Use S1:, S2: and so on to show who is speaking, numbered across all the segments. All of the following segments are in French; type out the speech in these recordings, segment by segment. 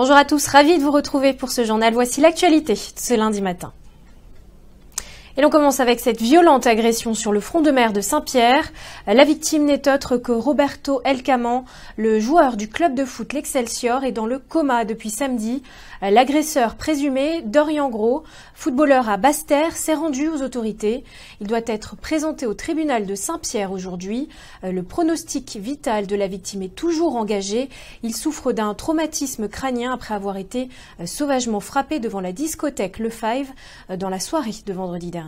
S1: Bonjour à tous, ravi de vous retrouver pour ce journal. Voici l'actualité de ce lundi matin. Et l'on commence avec cette violente agression sur le front de mer de Saint-Pierre. La victime n'est autre que Roberto Elcaman, le joueur du club de foot L'Excelsior, est dans le coma depuis samedi. L'agresseur présumé, Dorian Gros, footballeur à Basse-Terre, s'est rendu aux autorités. Il doit être présenté au tribunal de Saint-Pierre aujourd'hui. Le pronostic vital de la victime est toujours engagé. Il souffre d'un traumatisme crânien après avoir été sauvagement frappé devant la discothèque Le Five dans la soirée de vendredi dernier.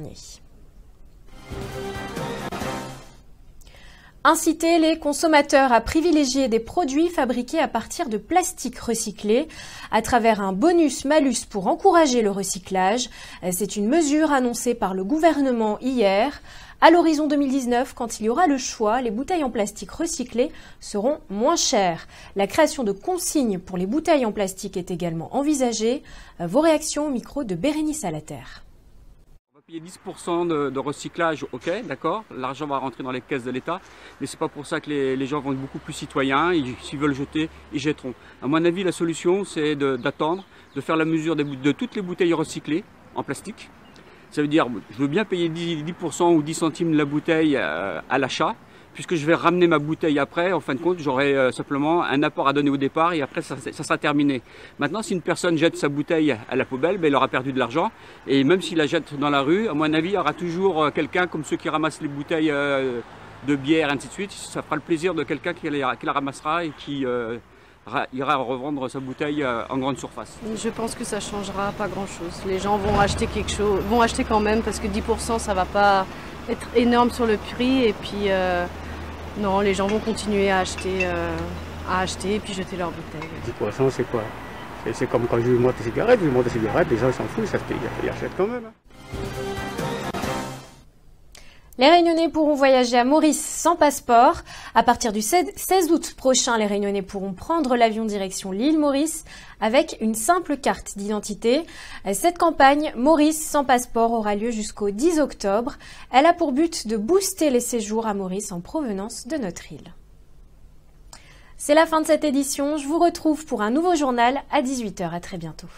S1: Inciter les consommateurs à privilégier des produits fabriqués à partir de plastique recyclé à travers un bonus-malus pour encourager le recyclage. C'est une mesure annoncée par le gouvernement hier. À l'horizon 2019, quand il y aura le choix, les bouteilles en plastique recyclées seront moins chères. La création de consignes pour les bouteilles en plastique est également envisagée. Vos réactions au micro de Bérénice Alaterre.
S2: Il y a 10% de, recyclage, ok, d'accord, l'argent va rentrer dans les caisses de l'État, mais c'est pas pour ça que les, gens vont être beaucoup plus citoyens, s'ils veulent jeter, ils jetteront. À mon avis, la solution, c'est d'attendre, de, faire la mesure de toutes les bouteilles recyclées en plastique. Ça veut dire, je veux bien payer 10%, ou 10 centimes de la bouteille euh, à l'achat, puisque je vais ramener ma bouteille après, en fin de compte, j'aurai euh, simplement un apport à donner au départ et après ça, sera terminé. Maintenant, si une personne jette sa bouteille à la poubelle, ben, elle aura perdu de l'argent. Et même s'il la jette dans la rue, à mon avis, il y aura toujours euh, quelqu'un comme ceux qui ramassent les bouteilles euh, de bière, ainsi de suite. Ça fera le plaisir de quelqu'un qui, la ramassera et qui ira revendre sa bouteille en grande surface.
S3: Je pense que ça changera pas grand-chose. Les gens vont acheter quelque chose, vont acheter quand même parce que 10% ça va pas être énorme sur le prix et puis non, les gens vont continuer à acheter, euh, à acheter et puis jeter leurs bouteilles.
S4: 10% c'est quoi? C'est comme quand je monte des cigarettes, je monte des cigarettes, les gens s'en foutent, ils achètent quand même.
S1: Les Réunionnais pourront voyager à Maurice sans passeport. À partir du 16 août prochain, les Réunionnais pourront prendre l'avion direction l'île Maurice avec une simple carte d'identité. Cette campagne Maurice sans passeport aura lieu jusqu'au 10 octobre. Elle a pour but de booster les séjours à Maurice en provenance de notre île. C'est la fin de cette édition. Je vous retrouve pour un nouveau journal à 18h. À très bientôt.